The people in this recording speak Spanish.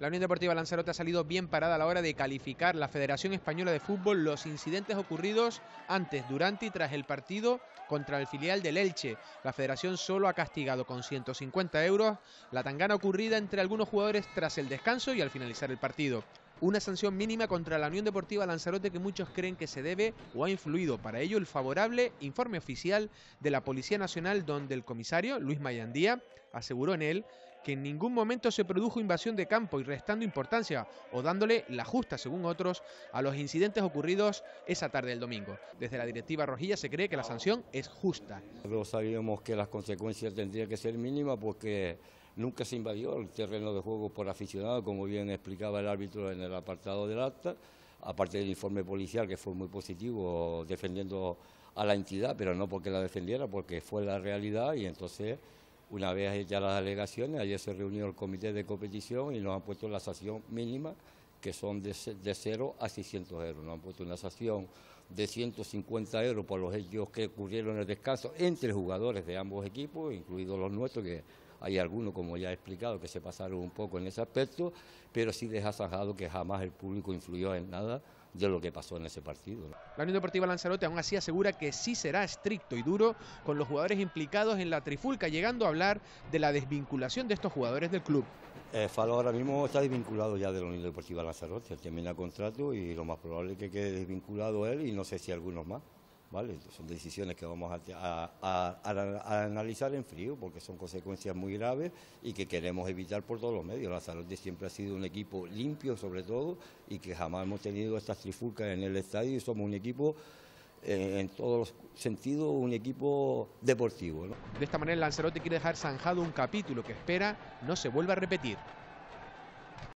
La Unión Deportiva Lanzarote ha salido bien parada a la hora de calificar. La Federación Española de Fútbol los incidentes ocurridos antes, durante y tras el partido contra el filial del Elche. La Federación solo ha castigado con 150 euros la tangana ocurrida entre algunos jugadores tras el descanso y al finalizar el partido. Una sanción mínima contra la Unión Deportiva Lanzarote que muchos creen que se debe o ha influido. Para ello el favorable informe oficial de la Policía Nacional donde el comisario Luis Mayandía aseguró en él que en ningún momento se produjo invasión de campo y restando importancia o dándole la justa, según otros, a los incidentes ocurridos esa tarde del domingo. Desde la directiva rojilla se cree que la sanción es justa. Nosotros sabíamos que las consecuencias tendrían que ser mínimas porque Nunca se invadió el terreno de juego por aficionados, como bien explicaba el árbitro en el apartado del acta, aparte del informe policial que fue muy positivo defendiendo a la entidad, pero no porque la defendiera, porque fue la realidad y entonces una vez hechas las alegaciones, ayer se reunió el comité de competición y nos han puesto la sanción mínima, que son de, de 0 a 600 euros. Nos han puesto una sanción de 150 euros por los hechos que ocurrieron en el descanso entre jugadores de ambos equipos, incluidos los nuestros, que hay algunos, como ya he explicado, que se pasaron un poco en ese aspecto, pero sí deja zanjado que jamás el público influyó en nada de lo que pasó en ese partido. La Unión Deportiva Lanzarote aún así asegura que sí será estricto y duro con los jugadores implicados en la trifulca, llegando a hablar de la desvinculación de estos jugadores del club. Eh, Falo ahora mismo está desvinculado ya de la Unión Deportiva Lanzarote, termina el contrato y lo más probable es que quede desvinculado él y no sé si algunos más. Son decisiones que vamos a, analizar en frío porque son consecuencias muy graves y que queremos evitar por todos los medios. La Salud siempre ha sido un equipo limpio sobre todo y que jamás hemos tenido estas trifulcas en el estadio y somos un equipo en todos los sentidos un equipo deportivo. De esta manera Lanzarote quiere dejar zanjado un capítulo que espera no se vuelva a repetir.